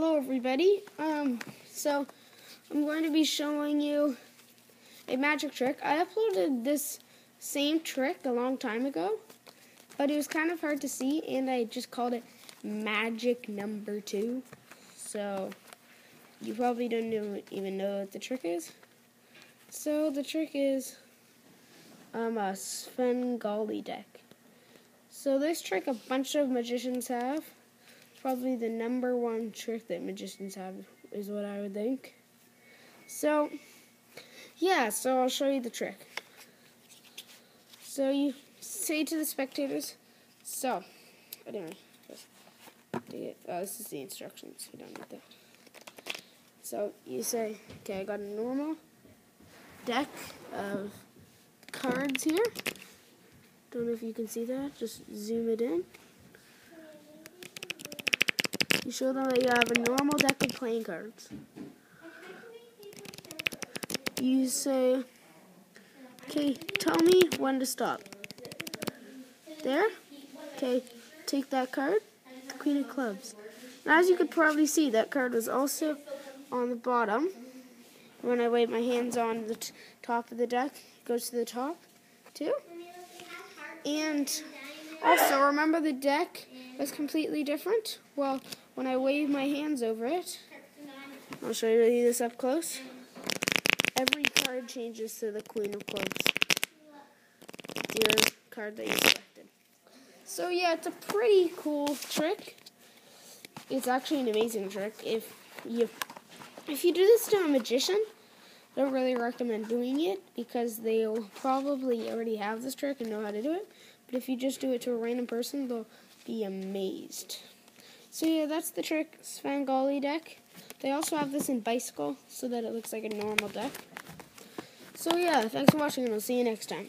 Hello everybody. Um, so I'm going to be showing you a magic trick. I uploaded this same trick a long time ago, but it was kind of hard to see and I just called it magic number two. So you probably don't even know what the trick is. So the trick is um, a Svengali deck. So this trick a bunch of magicians have probably the number one trick that magicians have, is what I would think. So, yeah, so I'll show you the trick. So you say to the spectators, so, anyway, oh, this is the instructions, you don't need that. So you say, okay, I got a normal deck of cards here. Don't know if you can see that, just zoom it in. You show them that you have a normal deck of playing cards. You say, okay, tell me when to stop. There? Okay, take that card, the Queen of Clubs. Now, as you could probably see, that card was also on the bottom. When I wave my hands on the top of the deck, it goes to the top, too. And also, remember the deck was completely different? Well, when I wave my hands over it, I'll show you this up close. Every card changes to the Queen of Clubs. Your card that you selected. So yeah, it's a pretty cool trick. It's actually an amazing trick. If you if you do this to a magician, I don't really recommend doing it because they'll probably already have this trick and know how to do it. But if you just do it to a random person, they'll be amazed. So yeah, that's the trick Svengali deck. They also have this in Bicycle so that it looks like a normal deck. So yeah, thanks for watching and I'll see you next time.